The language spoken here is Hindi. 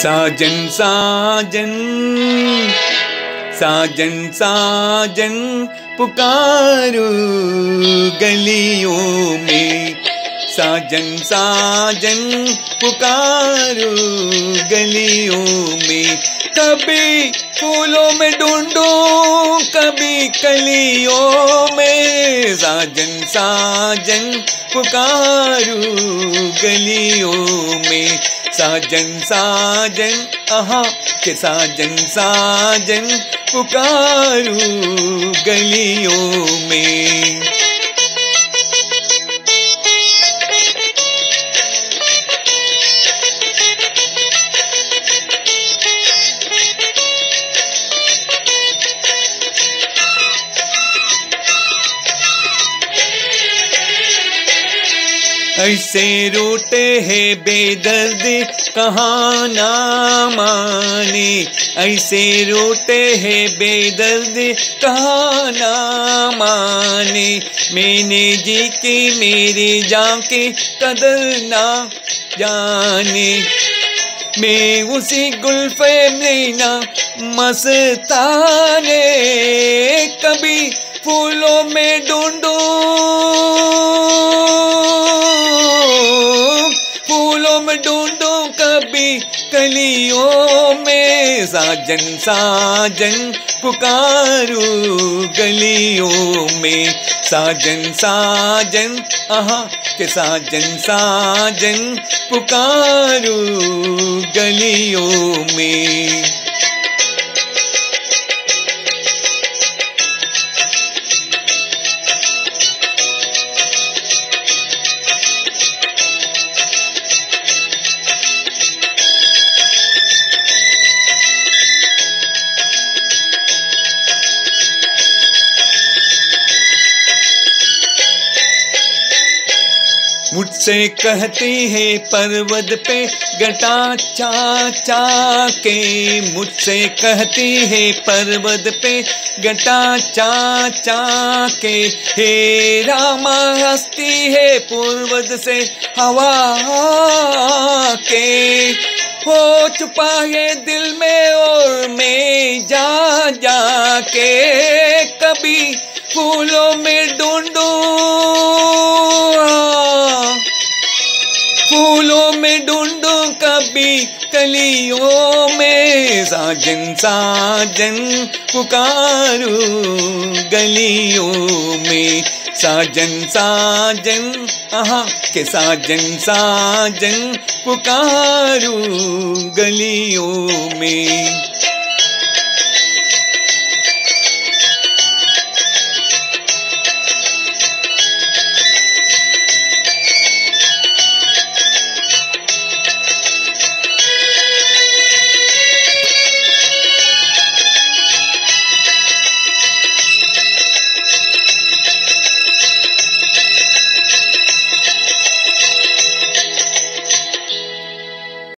साजन साजन। साजन साजन, पुकारो गलियों में। साजन साजन, पुकारो गलियों में। कभी फूलों में ढूंढूं, कभी कलियों में। साजन साजन, पुकारो गलियों में। साजन साजन आहा के साजन साजन पुकारू गलियों में। ऐसे रोटे है बेदर्द, कहाँ ना माने ऐसे रोटे है बेदर्द, कहाँ ना माने मैंने जी की मेरी जाके कदर ना जाने। मैं उसी गुल्फे में ना मस्ताने। कभी फूलों में ढूंढूं कलियों में साजन साजन पुकारू। गलियों में साजन साजन, आहा, के साजन साजन पुकारू। गलियों में मुझसे कहती है, पर्वत पे गटा चा चा के। मुझसे कहती है, पर्वत पे गटा चा चा के। हे रामा, हस्ती है पूर्वज से हवा के। हो छुपा है दिल में और मैं जा जा के। कभी फूलों में ढूंढूं कभी कलियों में साजन साजन पुकारू। गलियों में साजन साजन, आहा, के साजन साजन पुकारू। गलियों में